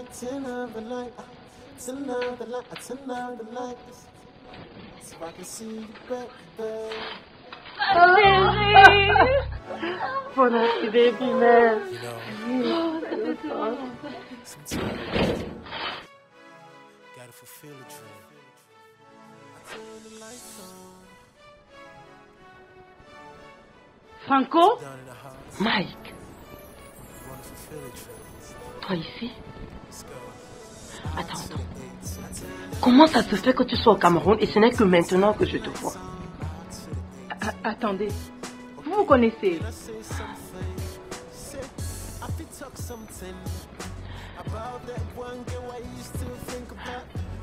light, turn on the light, turn on the light, turn on the light. So I can see you back there. for accidenti, Ness. Sometimes gotta fulfill a dream. Franco Mike Toi ici Attends, Comment ça se fait que tu sois au Cameroun et ce n'est que maintenant que je te vois? A- attendez, vous vous connaissez.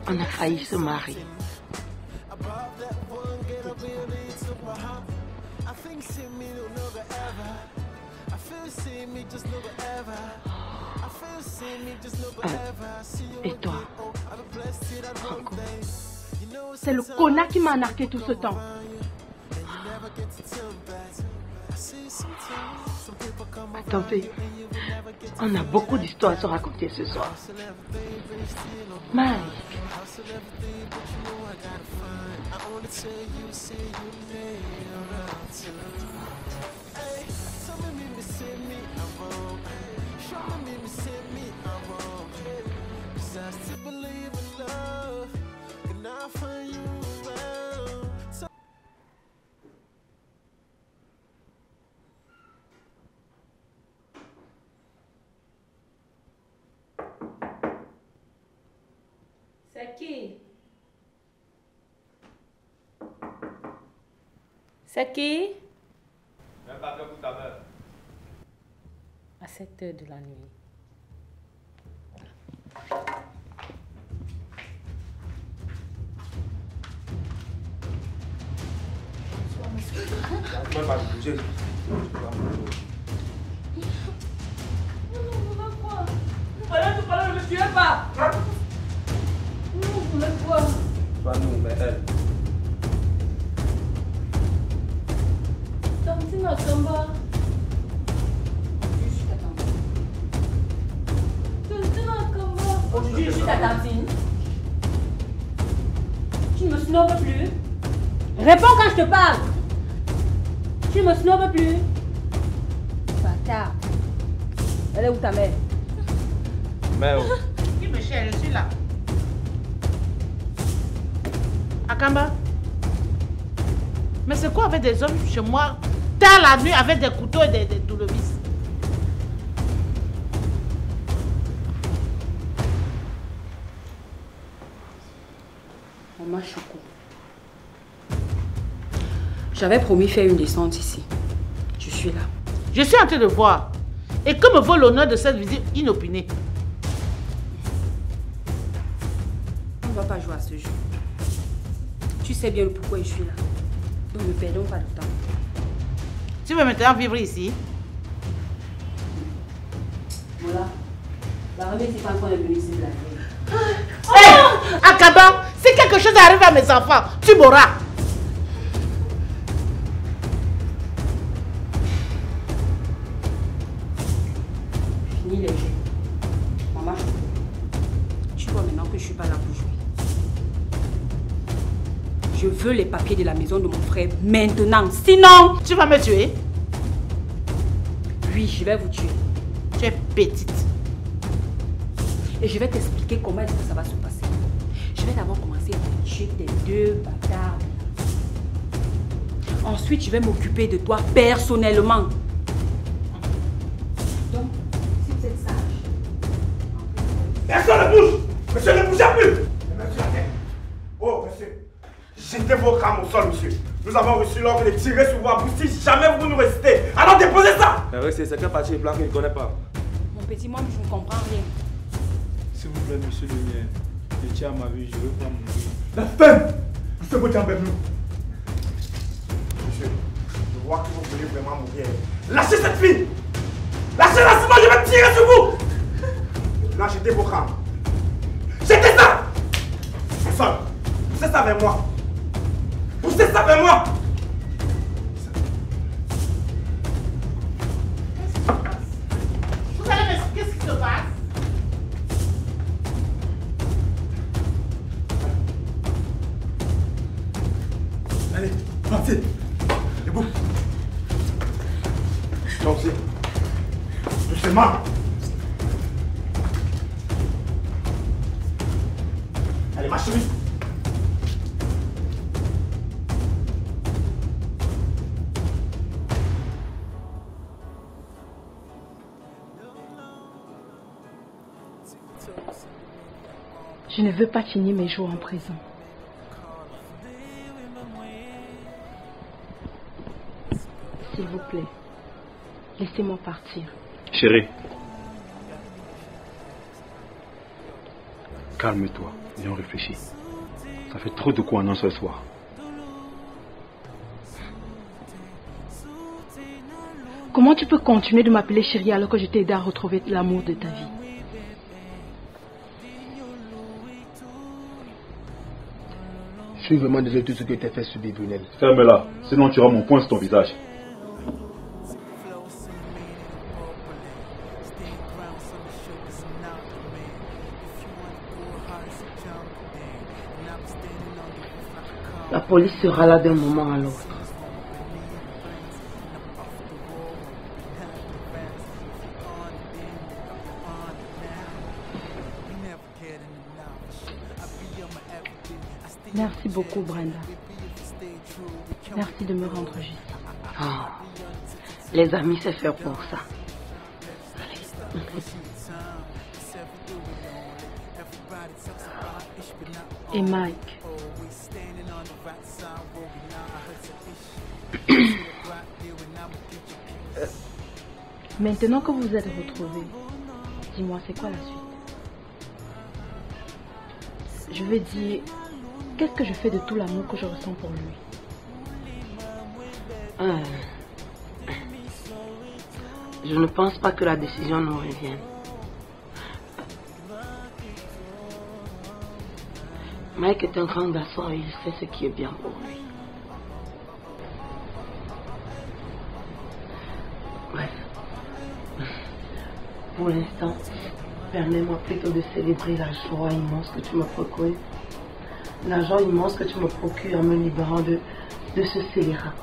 On a failli se marier. Et toi C'est le connard qui m'a narqué tout ce temps. up Attendez, on a beaucoup d'histoires à se raconter ce soir. Mike, trauma made me set me I'm wrong Cause I still believe in love. And I find you around? So Saki Saki À 7 heures de la nuit. Tu. Tu. Voilà, l'heure, je ne tuais pas Réponds quand je te parle. Tu me snobes plus. Bâtard. Elle est où ta mère? Oh. Qui me cherche Je suis là. Akamba Mais c'est quoi avec des hommes chez moi tard la nuit avec des couteaux et des, des tournevis Maman Choco. J'avais promis faire une descente ici. Je suis là. Je suis en train de voir. Et que me vaut l'honneur de cette visite inopinée? On ne va pas jouer à ce jeu. Tu sais bien pourquoi je suis là. Donc ne perdons pas de temps. Tu veux maintenant vivre ici? Voilà. La remise n'est pas encore venue ici de la terre. Hé Akaba, si quelque chose arrive à mes enfants, tu m'auras. Là pour jouer. Je veux les papiers de la maison de mon frère maintenant. Sinon, Tu vas me tuer oui, je vais vous tuer. Tu es petite. Et je vais t'expliquer comment est-ce que ça va se passer. Je vais d'abord commencer par tuer tes deux bâtards. Ensuite, je vais m'occuper de toi personnellement. Monsieur, ne bougez plus Monsieur, la tête. Oh, monsieur. Jetez vos crânes au sol, monsieur. Nous avons reçu l'ordre de tirer sur vous à bout si jamais vous nous résistez. Alors déposez ça Mais oui, c'est quelle partie du plan qu'il ne connaît pas mon petit môme, je ne comprends rien. S'il vous plaît, monsieur le mien, je tiens à ma vie, je veux pas mourir. La fin Monsieur Boutian avec nous. Monsieur, je vois que vous voulez vraiment mourir. Lâchez cette fille Lâchez-la, sinon je vais tirer sur vous Maintenant, jetez vos crânes. ça avec moi. Poussez ça avec moi. Vous allez m'expliquer ce qui se passe? Allez, partez. Debout. Sortez. Touchez-moi. Allez, marchez. Je ne veux pas finir mes jours en prison. S'il vous plaît, laissez-moi partir. Chérie. Calme-toi, viens réfléchir. Ça fait trop de coups en un seul soir. Comment tu peux continuer de m'appeler chérie alors que je t'ai aidé à retrouver l'amour de ta vie? Je suis vraiment désolé de tout ce que tu as fait subir, Brunel. Ferme-la, sinon tu auras mon poing sur ton visage. La police sera là d'un moment à l'autre. Merci beaucoup, Brenda. Merci de me rendre justice. Ah, les amis, c'est fait pour ça. Et Mike. Maintenant que vous êtes retrouvés, dis-moi, c'est quoi la suite? Je veux dire, qu'est-ce que je fais de tout l'amour que je ressens pour lui Ah. Je ne pense pas que la décision nous revienne. Mike est un grand garçon et il sait ce qui est bien pour lui. Bref. Pour l'instant, permets-moi plutôt de célébrer la joie immense que tu me procures. La joie immense que tu me procures en me libérant de, de ce scélérat.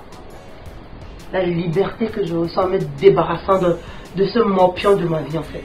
La liberté que je ressens en me débarrassant de, de ce morpion de ma vie en fait.